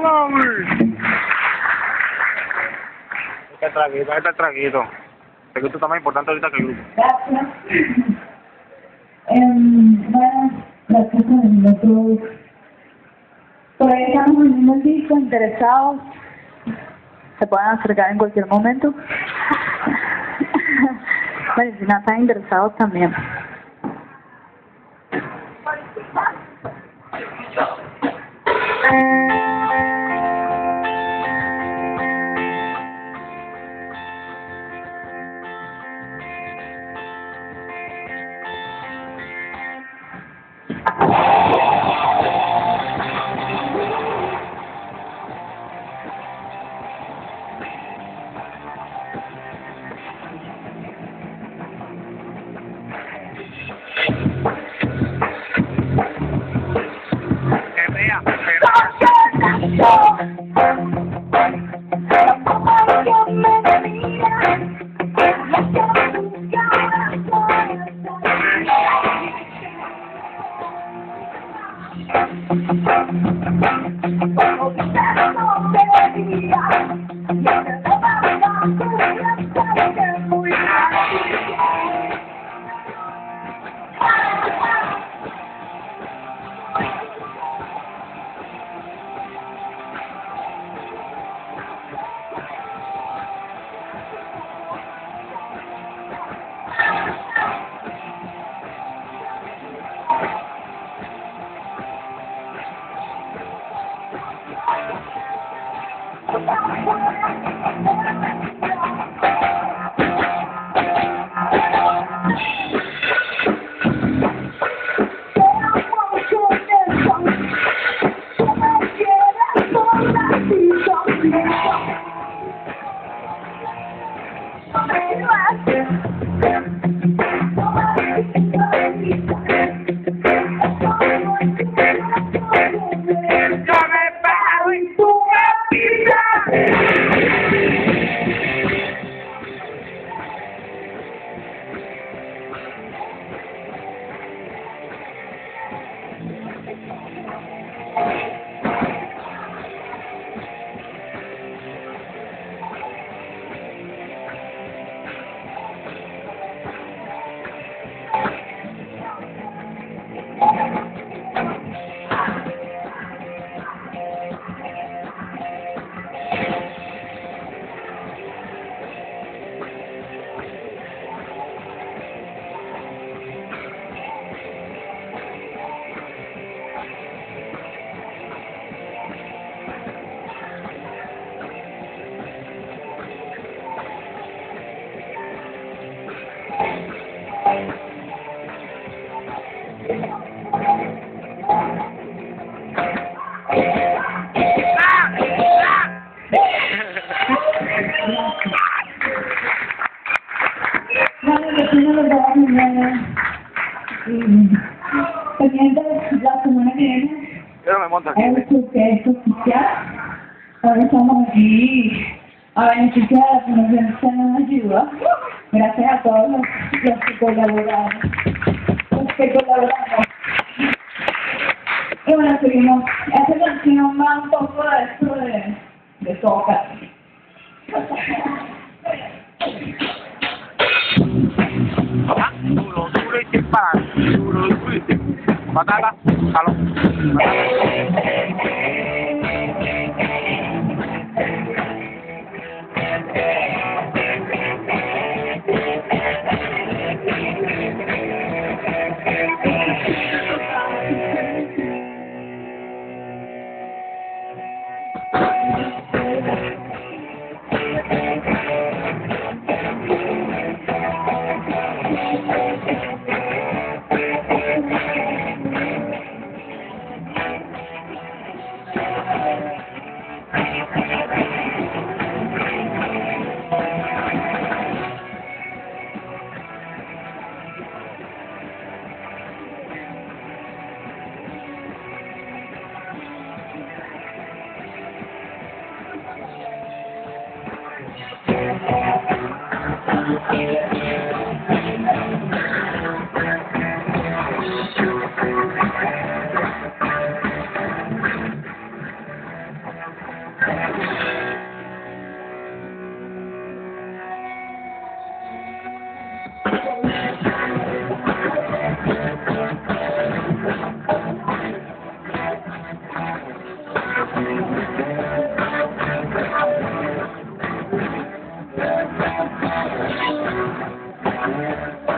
mami. Este traguito, este traguito. El traguito está más importante ahorita que el grupo. Em, bueno, gracias a todos. Por ahí estamos vendiendo el disco, interesados. Se pueden acercar en cualquier momento. bueno, si no están interesados también. Oh, processo oficial insomma di organizzare una persona giù grazie a todos los que colaboraron los que colaboraron y bueno seguimos esta canción va un poco é esto de, de toca Duro, duro y te paro, duro, duro y te paro. Patata, calor. Yeah. Thank you.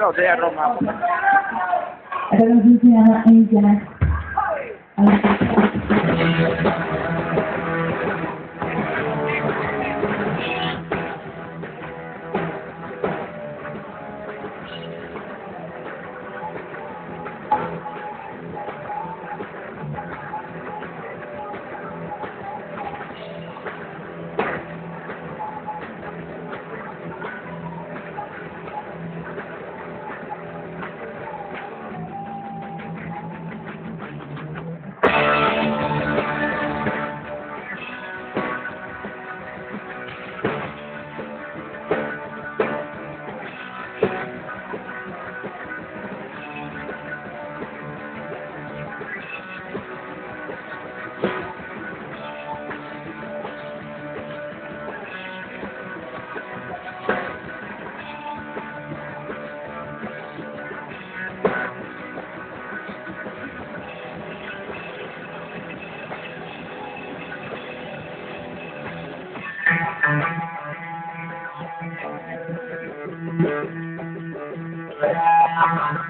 Otra botella de Roma. Thank you.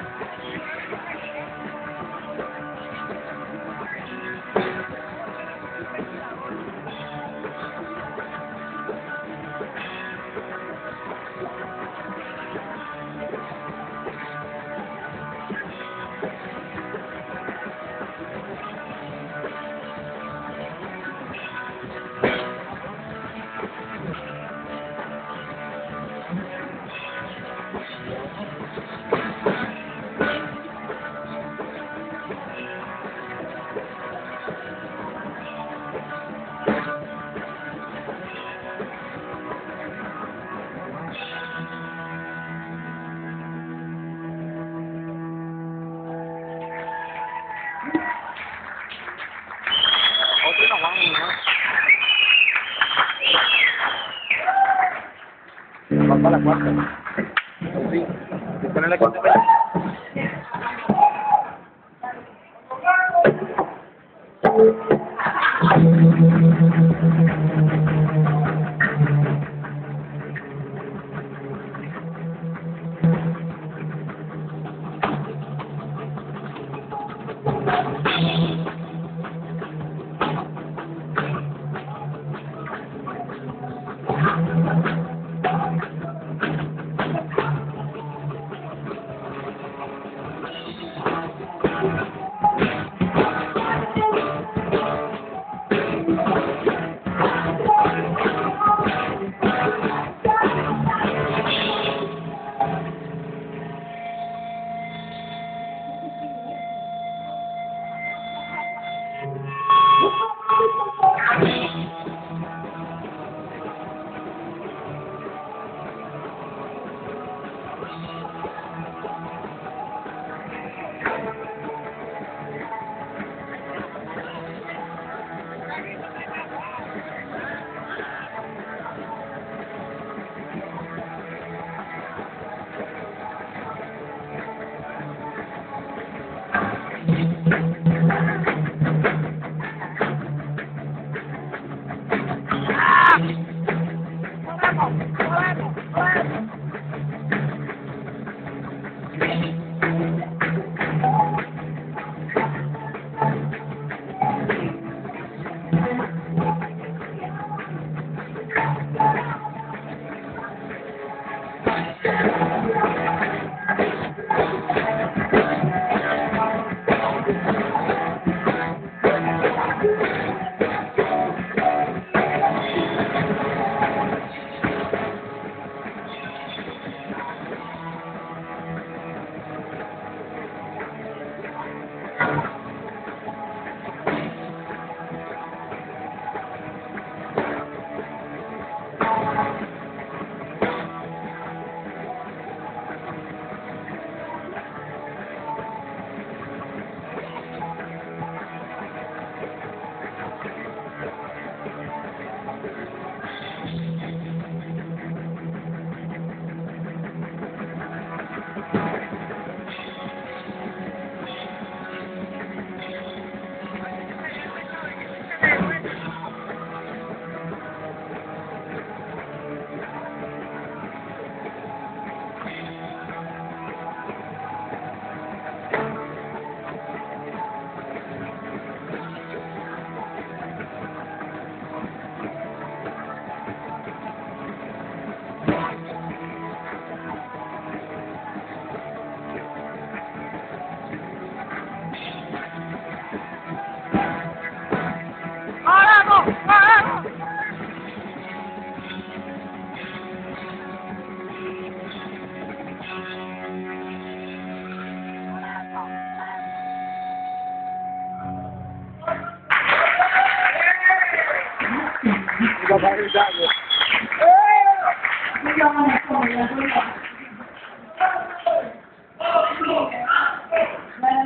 Mario Dagger.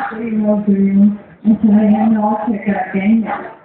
Three more, three more. And so I am all sick of getting that.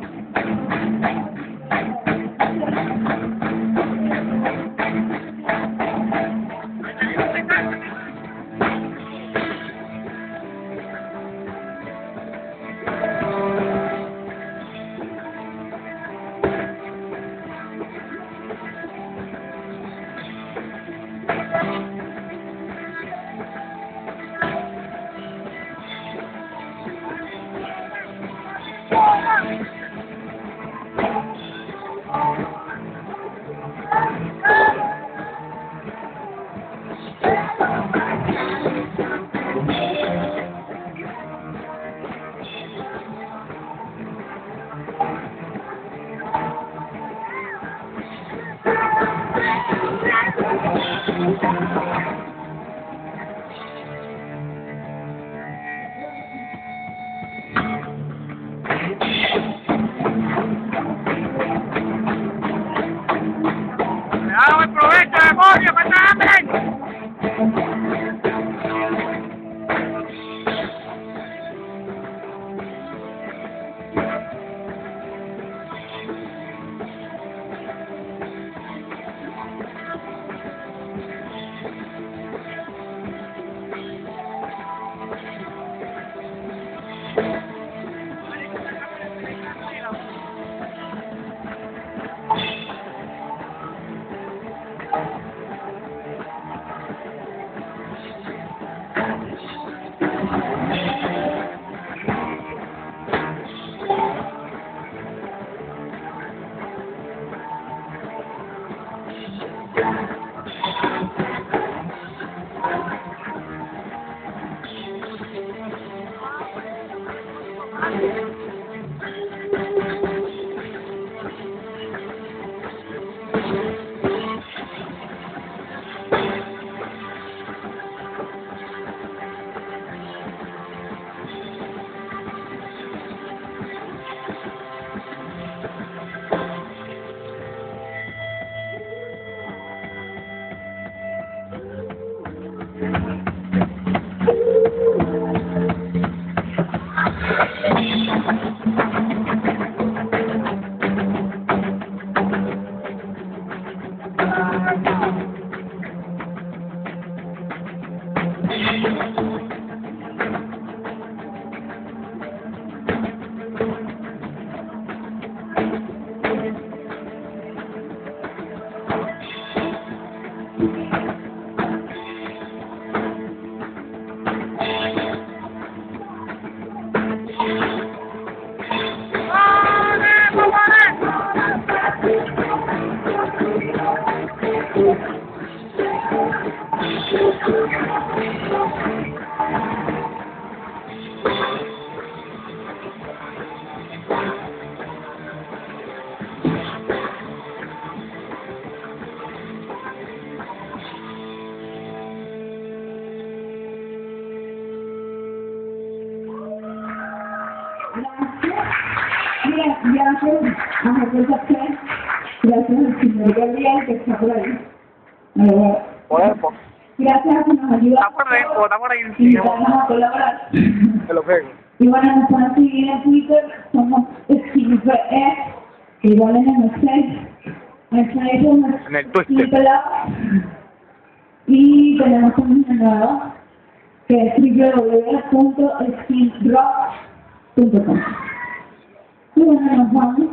Gracias. A Jesús Jacquet. Gracias al señor Gabriel que está por ahí. Eh. Gracias a que nos ayuda a colaborar. Y bueno, nos pueden seguir en Twitter, somos SkinVE, que igual en el Facebook. En el Twitter. Y tenemos un nuevo que es www.skinrock.com. Y bueno, nos vamos.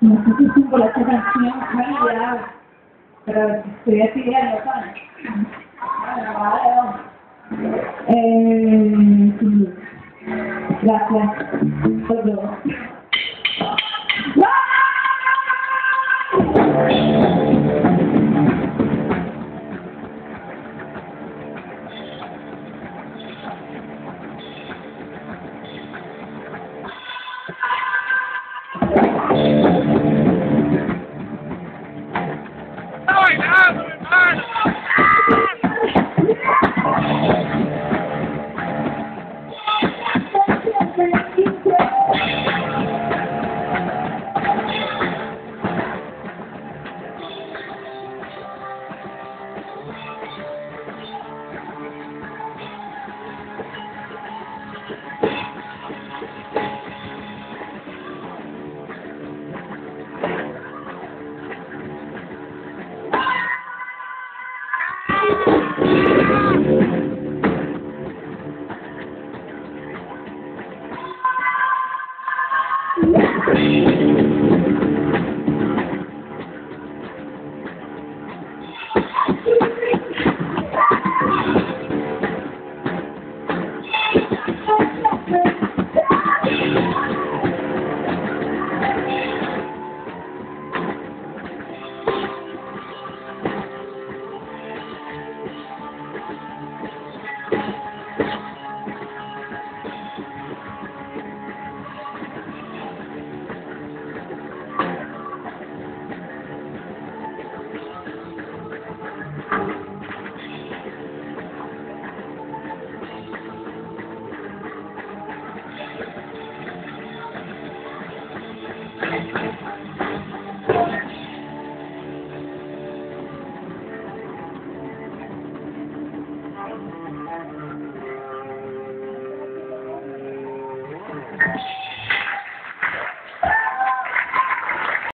No sé si es por esta canción, pero ya vamos. Eh, sí. Gracias por todo.